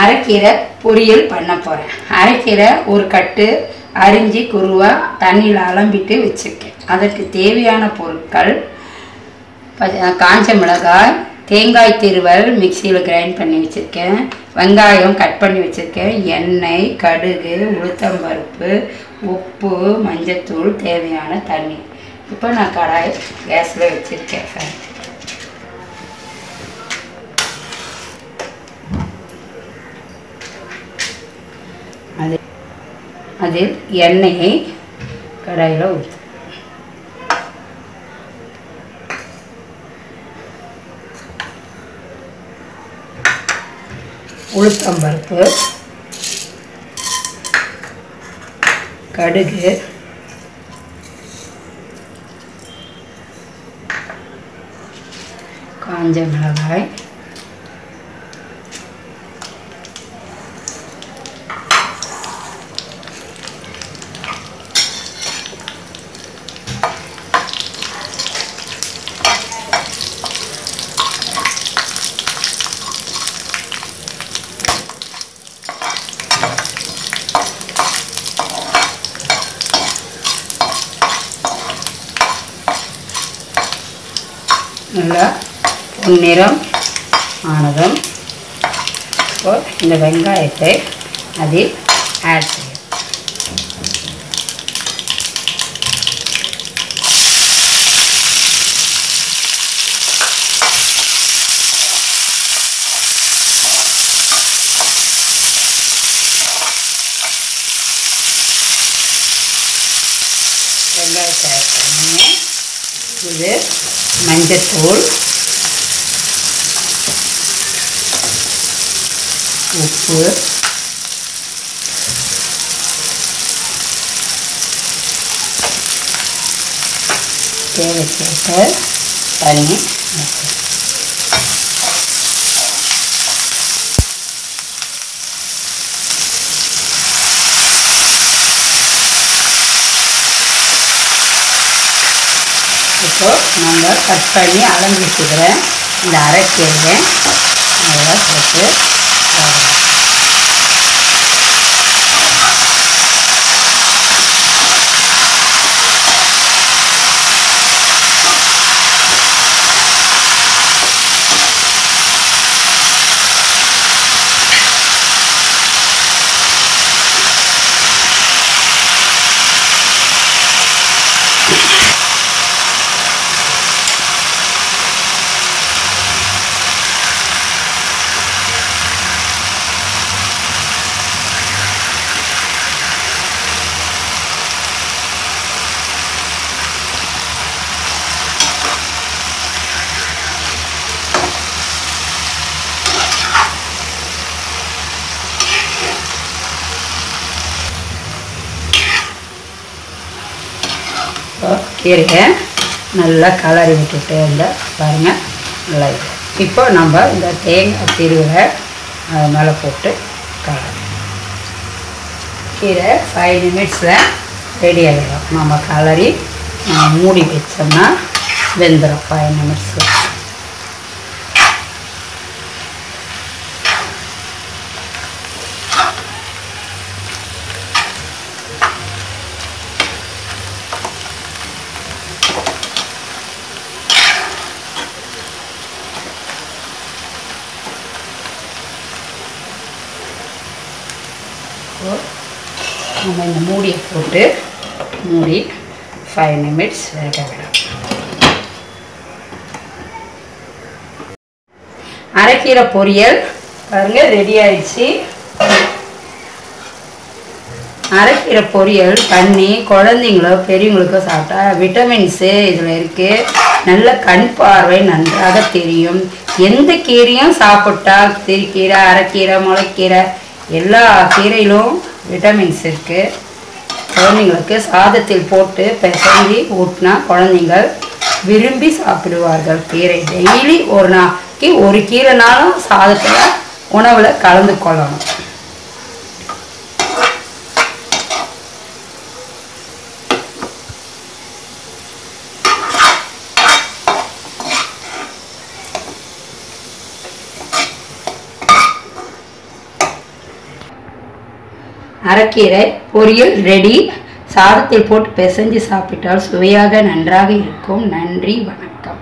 அரைக்கீரை பொரியல் பண்ண போகிறேன் அரைக்கீரை ஒரு கட்டு அரிஞ்சு குருவாக தண்ணியில் அலம்பிட்டு வச்சுருக்கேன். அதற்கு தேவையான பொருட்கள் காஞ்ச மிளகாய் தேங்காய் திருவல் மிக்சியில் கிரைண்ட் பண்ணி வச்சுருக்கேன். வெங்காயம் கட் பண்ணி வச்சுருக்கேன். எண்ணெய் கடுகு உளுத்தம்பருப்பு உப்பு மஞ்சத்தூள் தேவையான தண்ணி. இப்போ நான் கடாய் கேஸில் வச்சுருக்கேன். அதில் எண்ணெயை கடாயில் ஊற்று உளுத்தம்பருப்பு கடுகு காஞ்ச மிளகாய் நல்லா பொன்னிறம் ஆனதும் இப்போ இந்த வெங்காயத்தை அதில் ஆட் செய்யும் வெங்காயத்தை ஆட் பண்ணி இது மஞ்சத்தூள் உப்பு தேவைக்கேற்ப தண்ணி இப்போ நம்ம கட் பண்ணி அலம்பி வச்சுக்கிறேன் இந்த அரைக்கீரையை நல்லா போட்டு வதக்கணும். இப்போ கீரையை நல்லா கலரி விட்டுட்டு இந்த பாருங்கள் நல்லா இது. இப்போ நம்ம இந்த தேங்காய் திருவை அது மேலே போட்டு கலரி கீரை ஃபைவ் நிமிட்ஸில் ரெடி ஆகிடும் நம்ம கலரி மூடி வச்சோம்னா வெந்துடும் ஃபைவ் நிமிட்ஸில் நம்ம இந்த மூடியை போட்டு மூடி ஃபைவ் நிமிட்ஸ் வேக விடலாம் அரைக்கீரை பொரியல் பாருங்கள் ரெடி ஆயிடுச்சு. அரைக்கீரை பொரியல் பண்ணி குழந்தைங்களோ பெரியவங்களுக்கோ சாப்பிட்டா விட்டமின்ஸு இதில் இருக்குது நல்ல கண் பார்வை நன்றாக தெரியும். எந்த கீரையும் சாப்பிட்டா திருக்கீரை அரைக்கீரை முளைக்கீரை எல்லா கீரையிலும் விட்டமின்ஸ் இருக்குது குழந்தைங்களுக்கு சாதத்தில் போட்டு பிசைஞ்சு ஊட்டினா குழந்தைங்கள் விரும்பி சாப்பிடுவார்கள். கீரை டெய்லி ஒரு நாளைக்கு ஒரு கீரைனாலும் சாதத்தில் உணவில் கலந்து கொள்ளணும் அரைக்கீரை பொரியல் ரெடி சாதத்தில் போட்டு பிசைஞ்சு சாப்பிட்டால் சுவையாக நன்றாக இருக்கும். நன்றி வணக்கம்.